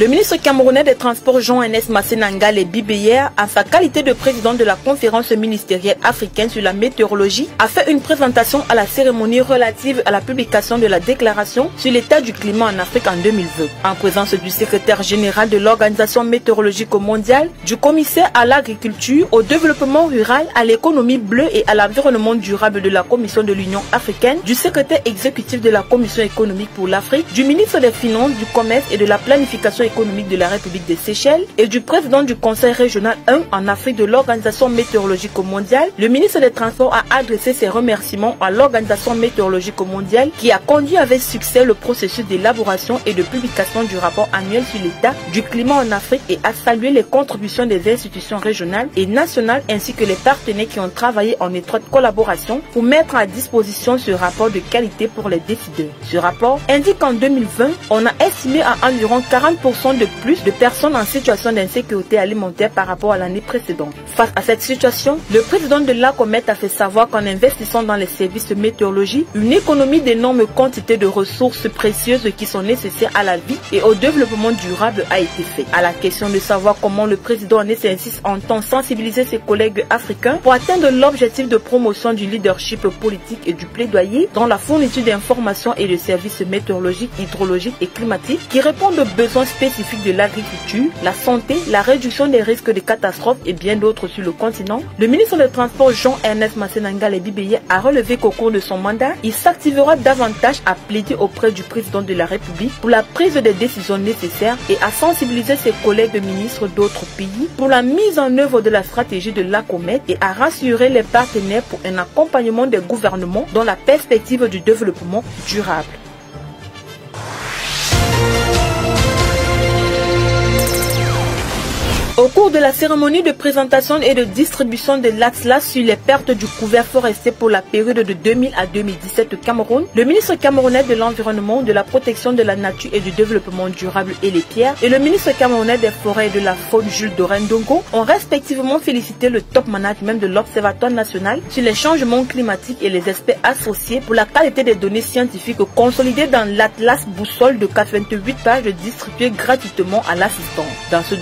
Le ministre camerounais des Transports Jean-Enes Massenanga et Bibéyer, en sa qualité de président de la conférence ministérielle africaine sur la météorologie, a fait une présentation à la cérémonie relative à la publication de la déclaration sur l'état du climat en Afrique en 2020. En présence du secrétaire général de l'Organisation météorologique mondiale, du commissaire à l'agriculture, au développement rural, à l'économie bleue et à l'environnement durable de la Commission de l'Union africaine, du secrétaire exécutif de la Commission économique pour l'Afrique, du ministre des Finances, du Commerce et de la Planification économique de la République des Seychelles et du président du Conseil régional 1 en Afrique de l'Organisation météorologique mondiale, le ministre des Transports a adressé ses remerciements à l'Organisation météorologique mondiale qui a conduit avec succès le processus d'élaboration et de publication du rapport annuel sur l'état du climat en Afrique et a salué les contributions des institutions régionales et nationales ainsi que les partenaires qui ont travaillé en étroite collaboration pour mettre à disposition ce rapport de qualité pour les décideurs. Ce rapport indique qu'en 2020, on a estimé à environ 40% de plus de personnes en situation d'insécurité alimentaire par rapport à l'année précédente. Face à cette situation, le président de l'ACOMET a fait savoir qu'en investissant dans les services de météorologie, une économie d'énormes quantités de ressources précieuses qui sont nécessaires à la vie et au développement durable a été faite. À la question de savoir comment le président en insiste entend sensibiliser ses collègues africains pour atteindre l'objectif de promotion du leadership politique et du plaidoyer dans la fourniture d'informations et de services météorologiques, hydrologiques et climatiques qui répondent aux besoins spécifiques de l'agriculture, la santé, la réduction des risques de catastrophes et bien d'autres sur le continent, le ministre des Transports Jean-Ernest Massenanga Bibeye a relevé qu'au cours de son mandat, il s'activera davantage à plaider auprès du président de la République pour la prise des décisions nécessaires et à sensibiliser ses collègues ministres d'autres pays pour la mise en œuvre de la stratégie de l'ACOMET et à rassurer les partenaires pour un accompagnement des gouvernements dans la perspective du développement durable. Cours de la cérémonie de présentation et de distribution de l'Atlas sur les pertes du couvert forestier pour la période de 2000 à 2017 au Cameroun, le ministre camerounais de l'Environnement, de la Protection de la Nature et du Développement durable et les pierres et le ministre camerounais des Forêts et de la Faune Jules Dorendongo ont respectivement félicité le top management de l'Observatoire national sur les changements climatiques et les aspects associés pour la qualité des données scientifiques consolidées dans l'Atlas boussole de 88 pages distribuées gratuitement à l'assistance. Dans ce